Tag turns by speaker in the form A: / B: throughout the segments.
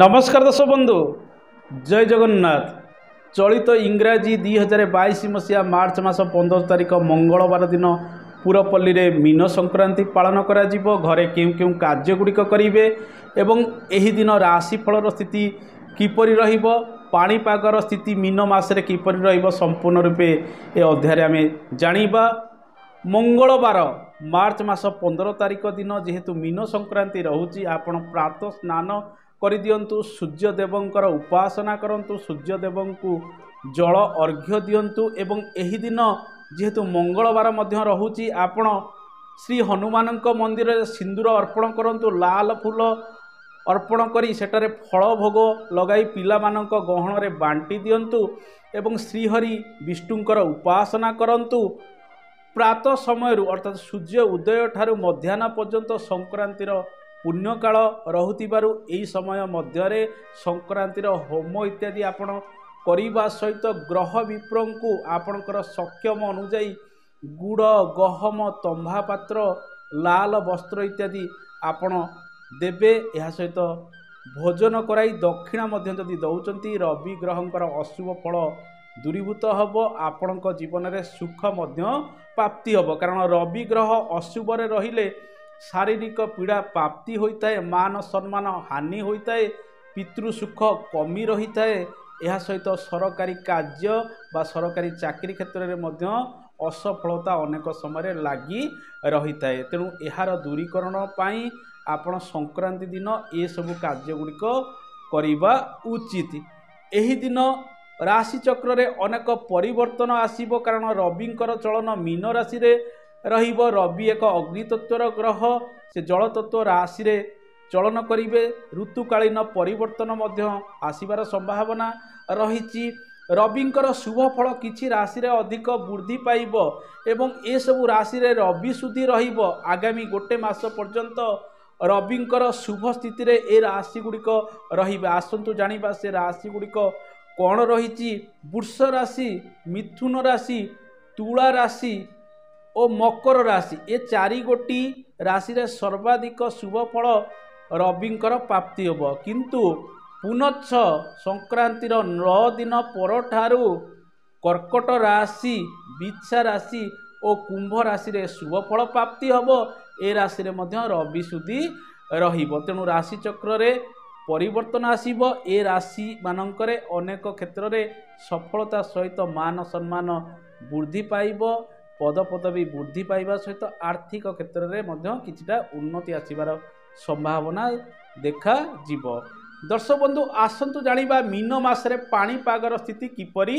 A: ନମସ୍କାର ଦର୍ଶକ ବନ୍ଧୁ। ଜୟ ଜଗନ୍ନାଥ। ଚଳିତ ଇଂରାଜୀ ଦୁଇ ହଜାର ବାଇଶ ମସିହା ମାର୍ଚ୍ଚ ମାସ ପନ୍ଦର ତାରିଖ ମଙ୍ଗଳବାର ଦିନ ପୁରପଲ୍ଲୀରେ ମୀନ ସଂକ୍ରାନ୍ତି ପାଳନ କରାଯିବ। ଘରେ କେଉଁ କେଉଁ କାର୍ଯ୍ୟଗୁଡ଼ିକ କରିବେ ଏବଂ ଏହି ଦିନ ରାଶିଫଳର ସ୍ଥିତି କିପରି ରହିବ ପାଣିପାଗର ସ୍ଥିତି ମୀନ ମାସରେ କିପରି ରହିବ ସମ୍ପୂର୍ଣ୍ଣ ରୂପେ ଏ ଅଧ୍ୟାୟରେ ଆମେ ଜାଣିବା। ମଙ୍ଗଳବାର ମାର୍ଚ୍ଚ ମାସ ପନ୍ଦର ତାରିଖ ଦିନ ଯେହେତୁ ମୀନ ସଂକ୍ରାନ୍ତି ରହୁଛି ଆପଣ ପ୍ରାତଃ ସ୍ନାନ କରିଦିଅନ୍ତୁ ସୂର୍ଯ୍ୟଦେବଙ୍କର ଉପାସନା କରନ୍ତୁ ସୂର୍ଯ୍ୟଦେବଙ୍କୁ ଜଳ ଅର୍ଘ୍ୟ ଦିଅନ୍ତୁ ଏବଂ ଏହି ଦିନ ଯେହେତୁ ମଙ୍ଗଳବାର ମଧ୍ୟ ରହୁଛି ଆପଣ ଶ୍ରୀ ହନୁମାନଙ୍କ ମନ୍ଦିରରେ ସିନ୍ଦୁର ଅର୍ପଣ କରନ୍ତୁ ଲାଲ ଫୁଲ ଅର୍ପଣ କରି ସେଠାରେ ଫଳ ଭୋଗ ଲଗାଇ ପିଲାମାନଙ୍କ ଗହଣରେ ବାଣ୍ଟି ଦିଅନ୍ତୁ ଏବଂ ଶ୍ରୀହରି ବିଷ୍ଣୁଙ୍କର ଉପାସନା କରନ୍ତୁ। ପ୍ରାତଃ ସମୟରୁ ଅର୍ଥାତ୍ ସୂର୍ଯ୍ୟ ଉଦୟ ଠାରୁ ମଧ୍ୟାହ୍ନ ପର୍ଯ୍ୟନ୍ତ ସଂକ୍ରାନ୍ତିର ପୁଣ୍ୟକାଳ ରହୁଥିବାରୁ ଏହି ସମୟ ମଧ୍ୟରେ ସଂକ୍ରାନ୍ତିର ହୋମ ଇତ୍ୟାଦି ଆପଣ କରିବା ସହିତ ଗ୍ରହ ବିପ୍ରଙ୍କୁ ଆପଣଙ୍କର ସକ୍ଷମ ଅନୁଯାୟୀ ଗୁଡ଼ ଗହମ ତମ୍ବା ପାତ୍ର ଲାଲ ବସ୍ତ୍ର ଇତ୍ୟାଦି ଆପଣ ଦେବେ। ଏହା ସହିତ ଭୋଜନ କରାଇ ଦକ୍ଷିଣା ମଧ୍ୟ ଯଦି ଦେଉଛନ୍ତି ରବି ଗ୍ରହଙ୍କର ଅଶୁଭ ଫଳ ଦୂରୀଭୂତ ହେବ ଆପଣଙ୍କ ଜୀବନରେ ସୁଖ ମଧ୍ୟ ପ୍ରାପ୍ତି ହେବ। କାରଣ ରବି ଗ୍ରହ ଅଶୁଭରେ ରହିଲେ ଶାରୀରିକ ପୀଡ଼ା ପ୍ରାପ୍ତି ହୋଇଥାଏ ମାନ ସମ୍ମାନ ହାନି ହୋଇଥାଏ ପିତୃ ସୁଖ କମି ରହିଥାଏ ଏହା ସହିତ ସରକାରୀ କାର୍ଯ୍ୟ ବା ସରକାରୀ ଚାକିରି କ୍ଷେତ୍ରରେ ମଧ୍ୟ ଅସଫଳତା ଅନେକ ସମୟରେ ଲାଗି ରହିଥାଏ। ତେଣୁ ଏହାର ଦୂରୀକରଣ ପାଇଁ ଆପଣ ସଂକ୍ରାନ୍ତି ଦିନ ଏସବୁ କାର୍ଯ୍ୟଗୁଡ଼ିକ କରିବା ଉଚିତ। ଏହି ଦିନ ରାଶିଚକ୍ରରେ ଅନେକ ପରିବର୍ତ୍ତନ ଆସିବ କାରଣ ରବିଙ୍କର ଚଳନ ମୀନ ରାଶିରେ ରହିବ ରବି ଏକ ଅଗ୍ନିତତ୍ଵର ଗ୍ରହ। ସେ ଜଳତତ୍ଵ ରାଶିରେ ଚଳନ କରିବେ। ଋତୁକାଳୀନ ପରିବର୍ତ୍ତନ ମଧ୍ୟ ଆସିବାର ସମ୍ଭାବନା ରହିଛି। ରବିଙ୍କର ଶୁଭ ଫଳ କିଛି ରାଶିରେ ଅଧିକ ବୃଦ୍ଧି ପାଇବ ଏବଂ ଏସବୁ ରାଶିରେ ରବି ସୁଧି ରହିବ। ଆଗାମୀ ଗୋଟେ ମାସ ପର୍ଯ୍ୟନ୍ତ ରବିଙ୍କର ଶୁଭ ସ୍ଥିତିରେ ଏ ରାଶି ଗୁଡ଼ିକ ରହିବେ। ଆସନ୍ତୁ ଜାଣିବା ସେ ରାଶି ଗୁଡ଼ିକ କ'ଣ ରହିଛି। ବୃଷ ରାଶି ମିଥୁନ ରାଶି ତୁଳା ରାଶି ଓ ମକର ରାଶି। ଏ ଚାରି ଗୋଟି ରାଶିରେ ସର୍ବାଧିକ ଶୁଭ ଫଳ ରବିଙ୍କର ପ୍ରାପ୍ତି ହେବ। କିନ୍ତୁ ପୁନଚ୍ଛ ସଂକ୍ରାନ୍ତିର ନଅ ଦିନ ପରଠାରୁ କର୍କଟ ରାଶି ବିଛା ରାଶି ଓ କୁମ୍ଭ ରାଶିରେ ଶୁଭ ଫଳ ପ୍ରାପ୍ତି ହେବ। ଏ ରାଶିରେ ମଧ୍ୟ ରବି ସୁଧି ରହିବ। ତେଣୁ ରାଶିଚକ୍ରରେ ପରିବର୍ତ୍ତନ ଆସିବ। ଏ ରାଶିମାନଙ୍କରେ ଅନେକ କ୍ଷେତ୍ରରେ ସଫଳତା ସହିତ ମାନ ସମ୍ମାନ ବୃଦ୍ଧି ପାଇବ। ପଦପଦବୀ ବୃଦ୍ଧି ପାଇବା ସହିତ ଆର୍ଥିକ କ୍ଷେତ୍ରରେ ମଧ୍ୟ କିଛିଟା ଉନ୍ନତି ଆସିବାର ସମ୍ଭାବନା ଦେଖାଯିବ। ଦର୍ଶକ ବନ୍ଧୁ ଆସନ୍ତୁ ଜାଣିବା ମୀନ ମାସରେ ପାଣିପାଗର ସ୍ଥିତି କିପରି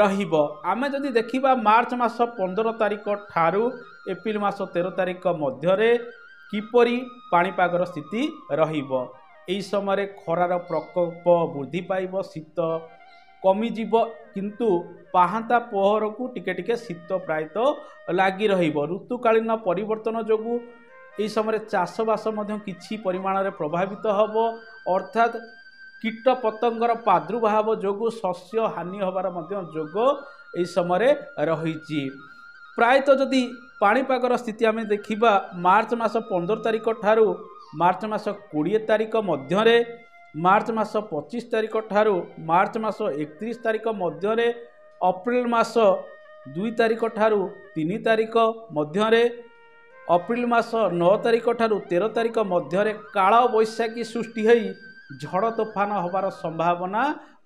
A: ରହିବ। ଆମେ ଯଦି ଦେଖିବା ମାର୍ଚ୍ଚ ମାସ ପନ୍ଦର ତାରିଖ ଠାରୁ ଏପ୍ରିଲ ମାସ ତେର ତାରିଖ ମଧ୍ୟରେ କିପରି ପାଣିପାଗର ସ୍ଥିତି ରହିବ। ଏହି ସମୟରେ ଖରାର ପ୍ରକୋପ ବୃଦ୍ଧି ପାଇବ ଶୀତ କମିଯିବ କିନ୍ତୁ ପାହାନ୍ତା ପୋହରକୁ ଟିକେ ଟିକେ ଶୀତ ପ୍ରାୟତଃ ଲାଗି ରହିବ। ଋତୁକାଳୀନ ପରିବର୍ତ୍ତନ ଯୋଗୁଁ ଏହି ସମୟରେ ଚାଷବାସ ମଧ୍ୟ କିଛି ପରିମାଣରେ ପ୍ରଭାବିତ ହେବ। ଅର୍ଥାତ୍ କୀଟ ପତଙ୍ଗର ପ୍ରାଦୁର୍ଭାବ ଯୋଗୁଁ ଶସ୍ୟ ହାନି ହେବାର ମଧ୍ୟ ଯୋଗ ଏହି ସମୟରେ ରହିଛି। ପ୍ରାୟତଃ ଯଦି ପାଣିପାଗର ସ୍ଥିତି ଆମେ ଦେଖିବା ମାର୍ଚ୍ଚ ମାସ ପନ୍ଦର ତାରିଖ ଠାରୁ ମାର୍ଚ୍ଚ ମାସ କୋଡ଼ିଏ ତାରିଖ ମଧ୍ୟରେ ମାର୍ଚ୍ଚ ମାସ ପଚିଶ ତାରିଖ ଠାରୁ ମାର୍ଚ୍ଚ ମାସ ଏକତିରିଶ ତାରିଖ ମଧ୍ୟରେ ଅପ୍ରିଲ ମାସ ଦୁଇ ତାରିଖ ଠାରୁ ତିନି ତାରିଖ ମଧ୍ୟରେ ଅପ୍ରିଲ ମାସ ନଅ ତାରିଖ ଠାରୁ ତେର ତାରିଖ ମଧ୍ୟରେ କାଳ ବୈଶାଖୀ ସୃଷ୍ଟି ହୋଇ ଝଡ଼ ତୋଫାନ ହେବାର ସମ୍ଭାବନା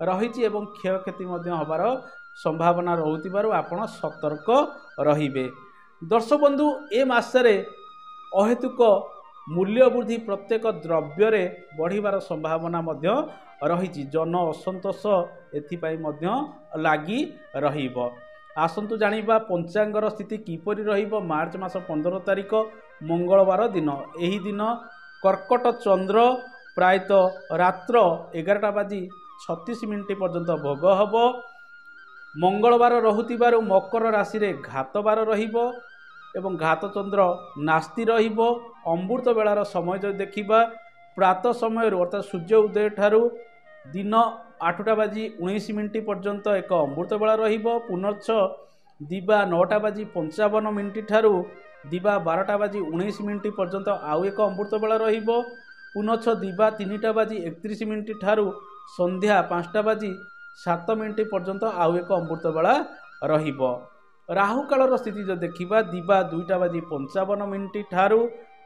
A: ରହିଛି ଏବଂ କ୍ଷୟକ୍ଷତି ମଧ୍ୟ ହେବାର ସମ୍ଭାବନା ରହୁଥିବାରୁ ଆପଣ ସତର୍କ ରହିବେ। ଦର୍ଶକ ବନ୍ଧୁ ଏ ମାସରେ ଅହେତୁକ ମୂଲ୍ୟ ବୃଦ୍ଧି ପ୍ରତ୍ୟେକ ଦ୍ରବ୍ୟରେ ବଢ଼ିବାର ସମ୍ଭାବନା ମଧ୍ୟ ରହିଛି। ଜନ ଅସନ୍ତୋଷ ଏଥିପାଇଁ ମଧ୍ୟ ଲାଗି ରହିବ। ଆସନ୍ତୁ ଜାଣିବା ପଞ୍ଚାଙ୍ଗର ସ୍ଥିତି କିପରି ରହିବ ମାର୍ଚ୍ଚ ମାସ ପନ୍ଦର ତାରିଖ ମଙ୍ଗଳବାର ଦିନ। ଏହି ଦିନ କର୍କଟ ଚନ୍ଦ୍ର ପ୍ରାୟତଃ ରାତ୍ର ଏଗାରଟା ବାଜି ଛତିଶ ମିନିଟ୍ ପର୍ଯ୍ୟନ୍ତ ଭୋଗ ହେବ। ମଙ୍ଗଳବାର ରହୁଥିବାରୁ ମକର ରାଶିରେ ଘାତବାର ରହିବ। ଏବଂ ଘାତଚନ୍ଦ୍ର ନାସ୍ତି ରହିବ। ଅମୃତ ବେଳାର ସମୟ ଯଦି ଦେଖିବା ପ୍ରାତଃ ସମୟରୁ ଅର୍ଥାତ୍ ସୂର୍ଯ୍ୟ ଉଦୟ ଠାରୁ ଦିନ ଆଠଟା ବାଜି ଉଣେଇଶ ମିନିଟ୍ ପର୍ଯ୍ୟନ୍ତ ଏକ ଅମୃତ ବେଳା ରହିବ। ପୁନଶ୍ଚ ଦିବା ନଅଟା ବାଜି ପଞ୍ଚାବନ ମିନିଟ୍ ଠାରୁ ଦିବା ବାରଟା ବାଜି ଉଣେଇଶ ମିନିଟ୍ ପର୍ଯ୍ୟନ୍ତ ଆଉ ଏକ ଅମୃତ ବେଳା ରହିବ। ପୁନଛ ଦିବା ତିନିଟା ବାଜି ଏକତିରିଶ ମିନିଟ୍ ଠାରୁ ସନ୍ଧ୍ୟା ପାଞ୍ଚଟା ବାଜି ସାତ ମିନିଟ୍ ପର୍ଯ୍ୟନ୍ତ ଆଉ ଏକ ଅମୃତ ବେଳା ରହିବ। ରାହୁ କାଳର ସ୍ଥିତି ଯଦି ଦେଖିବା ଦିବା ଦୁଇଟା ବାଜି ପଞ୍ଚାବନ ମିନିଟ୍ ଠାରୁ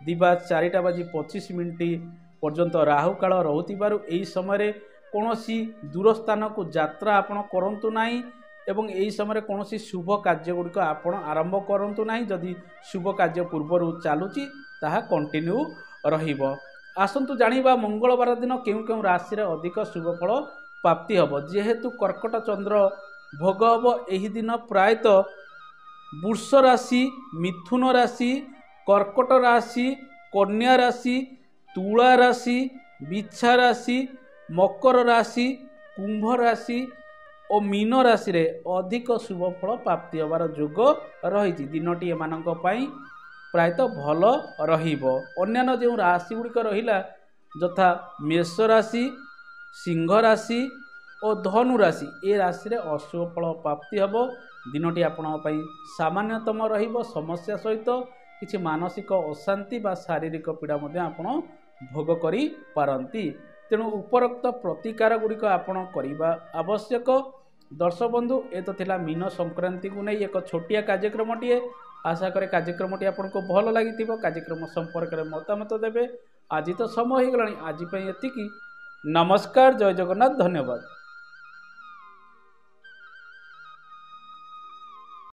A: ଦିବା ଚାରିଟା ବାଜି ପଚିଶ ମିନିଟ୍ ପର୍ଯ୍ୟନ୍ତ ରାହୁ କାଳ ରହୁଥିବାରୁ ଏହି ସମୟରେ କୌଣସି ଦୂର ସ୍ଥାନକୁ ଯାତ୍ରା ଆପଣ କରନ୍ତୁ ନାହିଁ ଏବଂ ଏହି ସମୟରେ କୌଣସି ଶୁଭ କାର୍ଯ୍ୟ ଗୁଡ଼ିକ ଆପଣ ଆରମ୍ଭ କରନ୍ତୁ ନାହିଁ। ଯଦି ଶୁଭ କାର୍ଯ୍ୟ ପୂର୍ବରୁ ଚାଲୁଛି ତାହା କଣ୍ଟିନ୍ୟୁ ରହିବ। ଆସନ୍ତୁ ଜାଣିବା ମଙ୍ଗଳବାର ଦିନ କେଉଁ କେଉଁ ରାଶିରେ ଅଧିକ ଶୁଭ ଫଳ ପ୍ରାପ୍ତି ହେବ। ଯେହେତୁ କର୍କଟ ଚନ୍ଦ୍ର ଭୋଗ ହେବ ଏହି ଦିନ ପ୍ରାୟତଃ ବୃଷ ରାଶି ମିଥୁନ ରାଶି କର୍କଟ ରାଶି କନ୍ୟା ରାଶି ତୁଳା ରାଶି ବିଛା ରାଶି ମକର ରାଶି କୁମ୍ଭ ରାଶି ଓ ମୀନ ରାଶିରେ ଅଧିକ ଶୁଭ ଫଳ ପ୍ରାପ୍ତି ହେବାର ଯୋଗ ରହିଛି ଦିନଟି ଏମାନଙ୍କ ପାଇଁ ପ୍ରାୟତଃ ଭଲ ରହିବ ଅନ୍ୟାନ୍ୟ ଯେଉଁ ରାଶି ଗୁଡ଼ିକ ରହିଲା ଯଥା ମେଷ ରାଶି ସିଂହ ରାଶି ଓ ଧନୁ ରାଶି ଏ ରାଶିରେ ଅଶୁଭ ଫଳ ପ୍ରାପ୍ତି ହେବ ଦିନଟି ଆପଣଙ୍କ ପାଇଁ ସାମାନ୍ୟତମ ରହିବ। ସମସ୍ୟା ସହିତ କିଛି ମାନସିକ ଅଶାନ୍ତି ବା ଶାରୀରିକ ପୀଡ଼ା ମଧ୍ୟ ଆପଣ ଭୋଗ କରିପାରନ୍ତି। ତେଣୁ ଉପରୋକ୍ତ ପ୍ରତିକାର ଗୁଡ଼ିକ ଆପଣ କରିବା ଆବଶ୍ୟକ। ଦର୍ଶକ ବନ୍ଧୁ ଏ ତ ଥିଲା ମୀନ ସଂକ୍ରାନ୍ତିକୁ ନେଇ ଏକ ଛୋଟିଆ କାର୍ଯ୍ୟକ୍ରମଟିଏ। ଆଶା କରେ କାର୍ଯ୍ୟକ୍ରମଟି ଆପଣଙ୍କୁ ଭଲ ଲାଗିଥିବ। କାର୍ଯ୍ୟକ୍ରମ ସମ୍ପର୍କରେ ମତାମତ ଦେବେ। ଆଜି ତ ସମୟ ହେଇଗଲାଣି। ଆଜି ପାଇଁ ଏତିକି। ନମସ୍କାର। ଜୟ ଜଗନ୍ନାଥ। ଧନ୍ୟବାଦ।